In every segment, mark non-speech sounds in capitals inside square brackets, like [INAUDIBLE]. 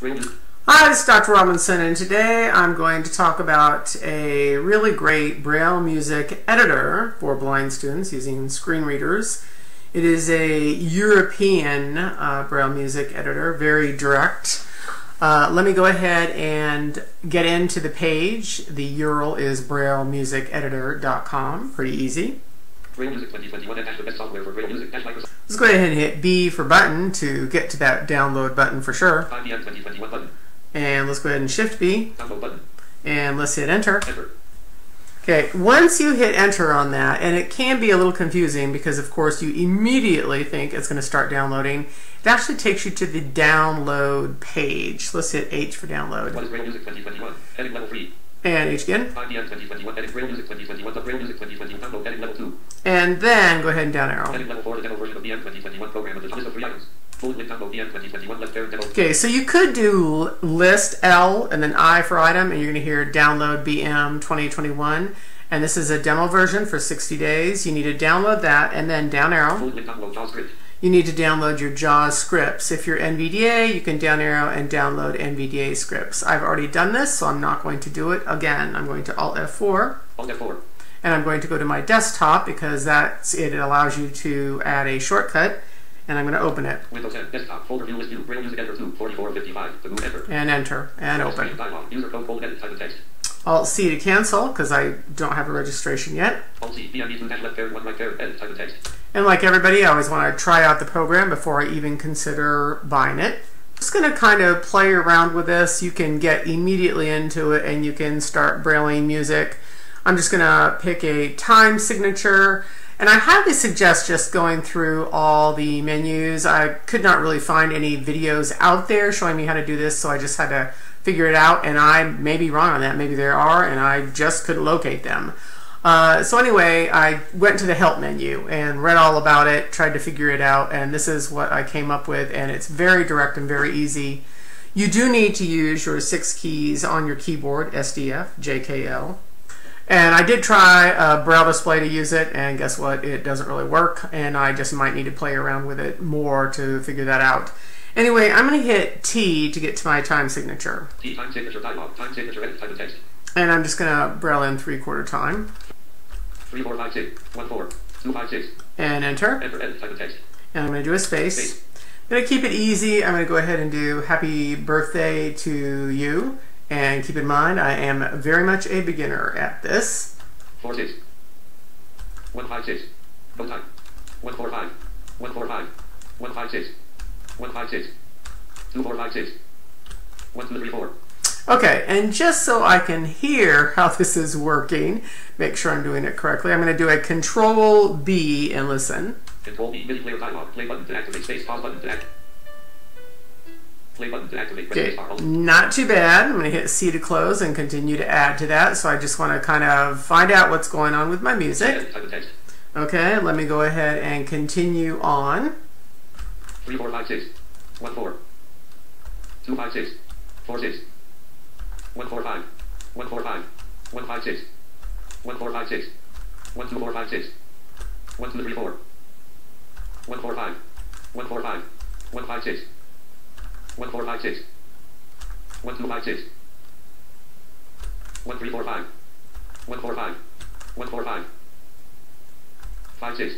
Hi, this is Dr. Robinson, and today I'm going to talk about a really great Braille music editor for blind students using screen readers. It is a European uh, Braille music editor, very direct. Uh, let me go ahead and get into the page. The URL is braillemusiceditor.com. Pretty easy. Let's go ahead and hit B for button to get to that download button for sure. And let's go ahead and shift B. And let's hit enter. enter. Okay, once you hit enter on that, and it can be a little confusing because of course you immediately think it's going to start downloading, it actually takes you to the download page. Let's hit H for download. What is Music 2021? Heading level 3. And H again. 2021, edit Braille Music 2021, the Braille Music 2021, download heading level 2. And then go ahead and down arrow. Heading level 4, the demo version of BM 2021 program with a list of free items. Okay, so you could do list L and then I for item, and you're going to hear download BM 2021. And this is a demo version for 60 days. You need to download that and then down arrow. You need to download your JAWS scripts. If you're NVDA, you can down arrow and download NVDA scripts. I've already done this, so I'm not going to do it again. I'm going to Alt F4. Alt F4. And I'm going to go to my desktop because that's it. It allows you to add a shortcut and I'm going to open it. Windows 10, desktop, folder view is new, Braille Music Editor 2, 4455, to move enter. And enter, and open. Dialog, user code, fold, edit, type of text. Alt C to cancel, because I don't have a registration yet. Alt C, BME 2 left caret 1 right caret, edit, type of text. And like everybody, I always want to try out the program before I even consider buying it. Just going to kind of play around with this. You can get immediately into it and you can start brailing music. I'm just going to pick a time signature. And I highly suggest just going through all the menus. I could not really find any videos out there showing me how to do this, so I just had to figure it out. And I may be wrong on that. Maybe there are, and I just couldn't locate them. Uh, so anyway, I went to the help menu and read all about it, tried to figure it out, and this is what I came up with. And it's very direct and very easy. You do need to use your six keys on your keyboard, SDF, JKL. And I did try a Braille display to use it, and guess what? It doesn't really work, and I just might need to play around with it more to figure that out. Anyway, I'm going to hit T to get to my time signature. T time signature dialog. Time signature edit type of text. And I'm just going to Braille in three quarter time. Three four five six one four two five six. And enter. Enter edit type text. And I'm going to do a space. space. I'm going to keep it easy. I'm going to go ahead and do happy birthday to you. And keep in mind, I am very much a beginner at this. Four six. One five six. No time. One four five. One four five. One five six. One five six. Two four five six. One two three four. Okay, and just so I can hear how this is working, make sure I'm doing it correctly, I'm going to do a Control B and listen. Control B, player dialog, play button to activate, space pause button to activate. Okay, not too bad. I'm going to hit C to close and continue to add to that. So I just want to kind of find out what's going on with my music. Okay, let me go ahead and continue on. 3, 4, 5, 6, 1, 4, 2, 5, 6, 4, 6, 1, 4, 5, 1, 4, 5, 1, 5, 6, 1, 4, 5, 6, 1, 2, 4, 5, 6, 1, 2, 3, 4, 1, 4, 5, 1, 4, 5, 1, 5, 6, one four five six. One two five six. One three four five. One four five. One four five. Five six.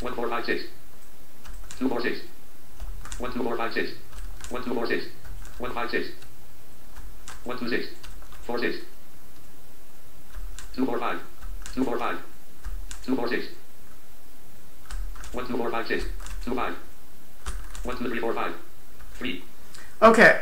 One four five six. Two four six. One two four five six. One two four six. One five six. One two six. Four six. Two four five. Two four five. Two four six. One two four five six. Two five. One, two, three, four, five. Three. Okay.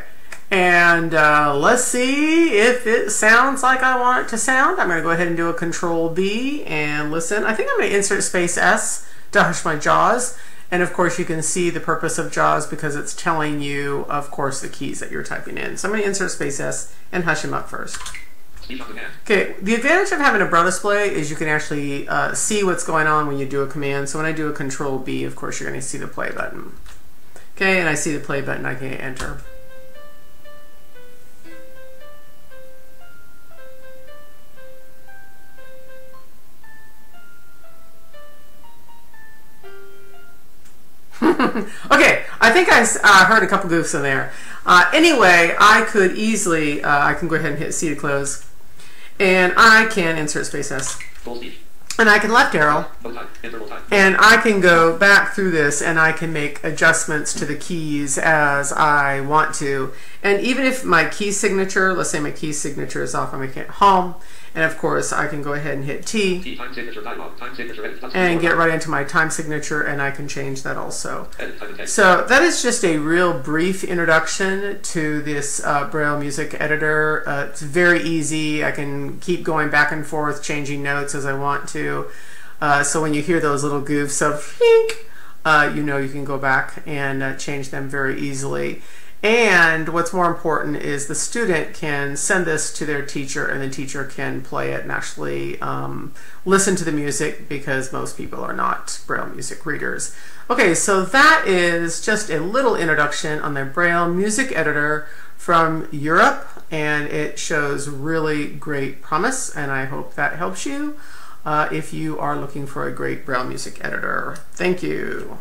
And uh, let's see if it sounds like I want it to sound. I'm going to go ahead and do a Control B and listen. I think I'm going to insert space S to hush my JAWS. And of course, you can see the purpose of JAWS because it's telling you, of course, the keys that you're typing in. So I'm going to insert space S and hush him up first. Okay, the advantage of having a Braille display is you can actually uh, see what's going on when you do a command. So when I do a Control B, of course, you're going to see the play button. Okay, and I see the play button, I can enter. [LAUGHS] okay, I think I uh, heard a couple goofs in there. Uh, anyway, I could easily, uh, I can go ahead and hit C to close. And I can insert space S. And I can left arrow. And I can go back through this and I can make adjustments to the keys as I want to. And even if my key signature, let's say my key signature is off, I'm going to hit home. And of course, I can go ahead and hit T, T time signature, dialog, time signature, and get right into my time signature, and I can change that also. So that is just a real brief introduction to this uh, Braille music editor. Uh, it's very easy. I can keep going back and forth, changing notes as I want to. Uh, so when you hear those little goofs of uh, you know you can go back and uh, change them very easily. And what's more important is the student can send this to their teacher and the teacher can play it and actually um, listen to the music because most people are not Braille music readers. Okay, so that is just a little introduction on the Braille music editor from Europe and it shows really great promise and I hope that helps you uh, if you are looking for a great Braille music editor. Thank you.